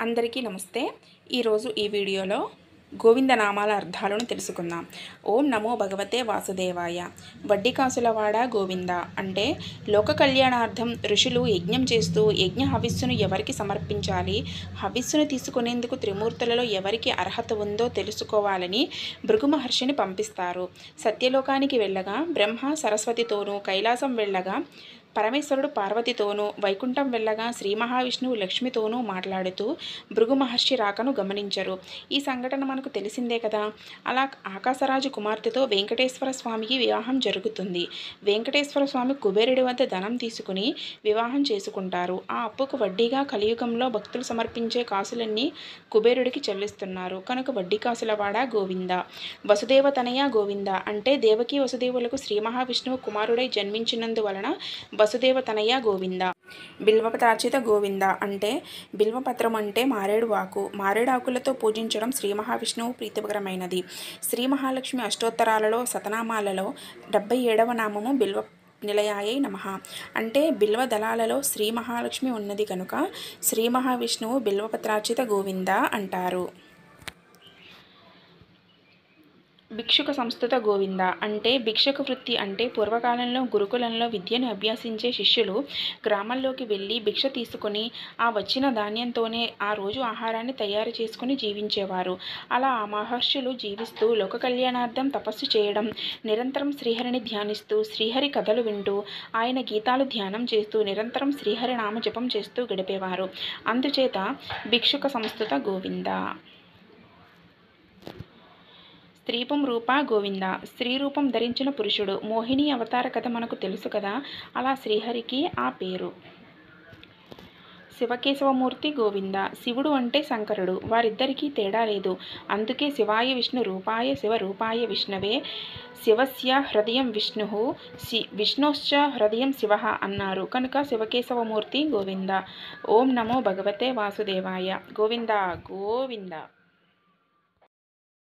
అందరికీ నమస్తే. ఈరోజు ఈ వీడియోలో గోవింద నామాల అర్థాలను తెలుసుకుందాం. ఓం నమో భగవతే వాసుదేవాయ. వడ్డీ కాసులవాడ గోవింద. అంటే లోక కళ్యాణార్థం ఋషులు యజ్ఞం చేస్తూ యజ్ఞ హవిస్సును ఎవరికి సమర్పించాలి? హవిస్సును తీసుకునేందుకు త్రిమూర్తులలో ఎవరికి అర్హత ఉందో తెలుసుకోవాలని భృగు మహర్షిని పంపిస్తారు. సత్యలోకానికి వెళ్ళగా బ్రహ్మ సరస్వతితోనూ కైలాసం వెళ్ళగా పరమేశ్వరుడు పార్వతితోనూ వైకుంఠం వెళ్ళగా శ్రీ మహావిష్ణువు లక్ష్మితోనూ మాట్లాడుతూ భృగు మహర్షి రాకను గమనించరు. ఈ సంఘటన మనకు తెలిసిందే కదా. అలా ఆకాశరాజు కుమార్తెతో వెంకటేశ్వర స్వామికి వివాహం జరుగుతుంది. వెంకటేశ్వర స్వామి కుబేరుడి వద్ద ధనం తీసుకుని వివాహం చేసుకుంటారు. ఆ అప్పుకు వడ్డీగా కలియుగంలో భక్తులు సమర్పించే కాసులన్నీ కుబేరుడికి చెల్లిస్తున్నారు. కనుక వడ్డీ కాసులవాడ గోవింద? వసుదేవ తనయ గోవింద? అంటే దేవకి వసుదేవులకు శ్రీ మహావిష్ణువు కుమారుడై జన్మించినందువలన వసుదేవ తనయ్య గోవింద. బిల్వపత్రార్చిత గోవింద అంటే బిల్వపత్రం అంటే మారేడు మారేడాకులతో మారేడు ఆకులతో పూజించడం శ్రీ మహావిష్ణువు ప్రీతికరమైనది. శ్రీ మహాలక్ష్మి అష్టోత్తరాలలో సతనామాలలో డెబ్బై ఏడవ నామము బిల్వ నిలయాయై నమ. అంటే బిల్వ దళాలలో శ్రీ మహాలక్ష్మి ఉన్నది కనుక శ్రీ మహావిష్ణువు బిల్వపత్రార్చిత గోవింద అంటారు. భిక్షుక సంస్థత గోవింద అంటే భిక్షక వృత్తి అంటే పూర్వకాలంలో గురుకులంలో విద్యను అభ్యసించే శిష్యులు గ్రామాల్లోకి వెళ్ళి భిక్ష తీసుకొని ఆ వచ్చిన ధాన్యంతోనే ఆ రోజు ఆహారాన్ని తయారు చేసుకుని జీవించేవారు. అలా ఆ మహర్షులు జీవిస్తూ లోక కళ్యాణార్థం తపస్సు చేయడం నిరంతరం శ్రీహరిని ధ్యానిస్తూ శ్రీహరి కథలు వింటూ ఆయన గీతాలు ధ్యానం చేస్తూ నిరంతరం శ్రీహరి నామ జపం చేస్తూ గడిపేవారు. అందుచేత భిక్షుక సంస్థత గోవింద. స్త్రీపం రూప గోవింద. స్త్రీ రూపం ధరించిన పురుషుడు. మోహిని అవతార కథ మనకు తెలుసు కదా? అలా శ్రీహరికి ఆ పేరు. శివకేశవమూర్తి గోవింద. శివుడు అంటే శంకరుడు. వారిద్దరికీ తేడా లేదు. అందుకే శివాయ విష్ణు రూపాయ శివ రూపాయ విష్ణవే. శివస్య హృదయం విష్ణు. శి విష్ణుశ్చ హృదయం శివ అన్నారు. కనుక శివకేశవమూర్తి గోవింద. ఓం నమో భగవతే వాసుదేవాయ. గోవింద గోవింద.